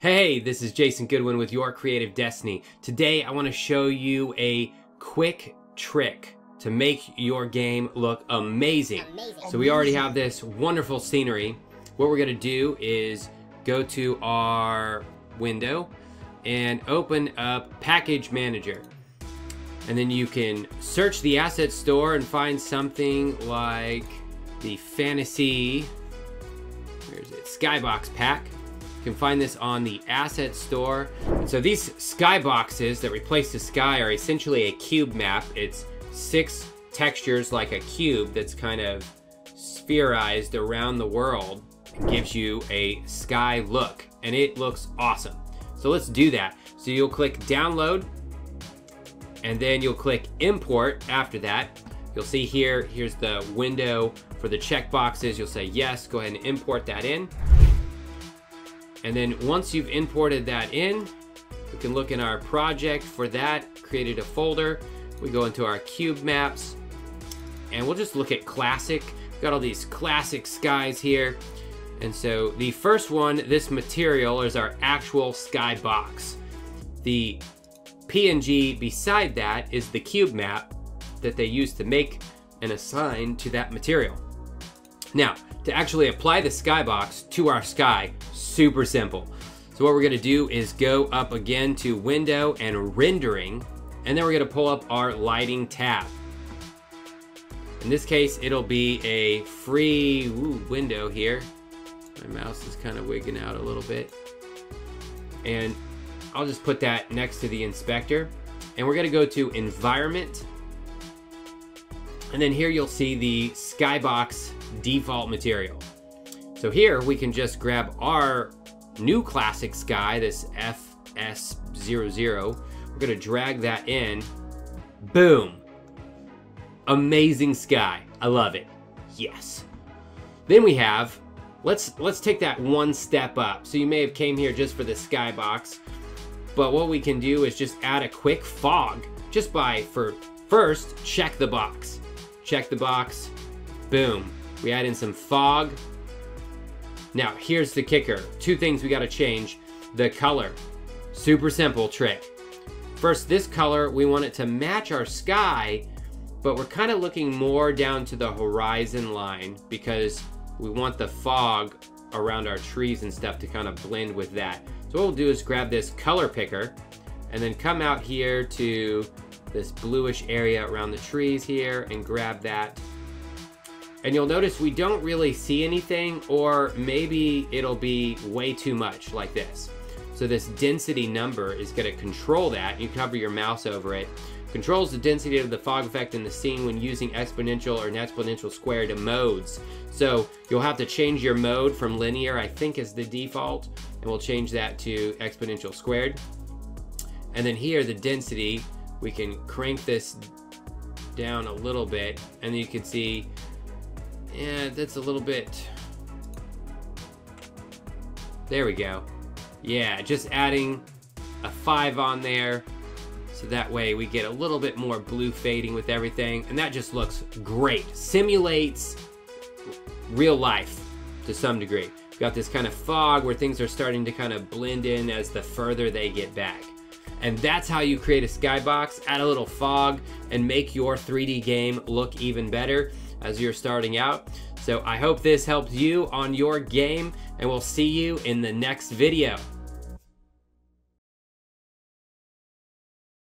Hey, this is Jason Goodwin with Your Creative Destiny. Today I want to show you a quick trick to make your game look amazing. amazing. So we already have this wonderful scenery. What we're going to do is go to our window and open up Package Manager. And then you can search the asset store and find something like the Fantasy, where's it, Skybox pack. You can find this on the asset store. And so these skyboxes that replace the sky are essentially a cube map. It's six textures like a cube that's kind of spherized around the world. It gives you a sky look and it looks awesome. So let's do that. So you'll click download and then you'll click import after that. You'll see here, here's the window for the checkboxes. You'll say yes, go ahead and import that in. And then once you've imported that in, we can look in our project for that, created a folder. We go into our cube maps and we'll just look at classic. We've got all these classic skies here. And so the first one, this material is our actual sky box. The PNG beside that is the cube map that they use to make and assign to that material. Now, to actually apply the skybox to our sky, super simple. So what we're gonna do is go up again to window and rendering, and then we're gonna pull up our lighting tab. In this case, it'll be a free ooh, window here. My mouse is kind of wigging out a little bit. And I'll just put that next to the inspector. And we're gonna go to environment. And then here you'll see the skybox default material. So here we can just grab our new classic sky, this FS00. We're gonna drag that in. Boom. Amazing sky. I love it. Yes. Then we have, let's let's take that one step up. So you may have came here just for the skybox, but what we can do is just add a quick fog just by for first check the box. Check the box. Boom. We add in some fog. Now, here's the kicker. Two things we gotta change. The color. Super simple trick. First, this color, we want it to match our sky, but we're kind of looking more down to the horizon line because we want the fog around our trees and stuff to kind of blend with that. So what we'll do is grab this color picker and then come out here to this bluish area around the trees here and grab that and you'll notice we don't really see anything or maybe it'll be way too much like this. So this density number is gonna control that. You cover your mouse over it. Controls the density of the fog effect in the scene when using exponential or an exponential squared modes. So you'll have to change your mode from linear, I think is the default, and we'll change that to exponential squared. And then here, the density, we can crank this down a little bit, and you can see yeah, that's a little bit... There we go. Yeah, just adding a 5 on there. So that way we get a little bit more blue fading with everything. And that just looks great. Simulates real life to some degree. We've got this kind of fog where things are starting to kind of blend in as the further they get back. And that's how you create a skybox, add a little fog, and make your 3D game look even better as you're starting out. So I hope this helps you on your game, and we'll see you in the next video.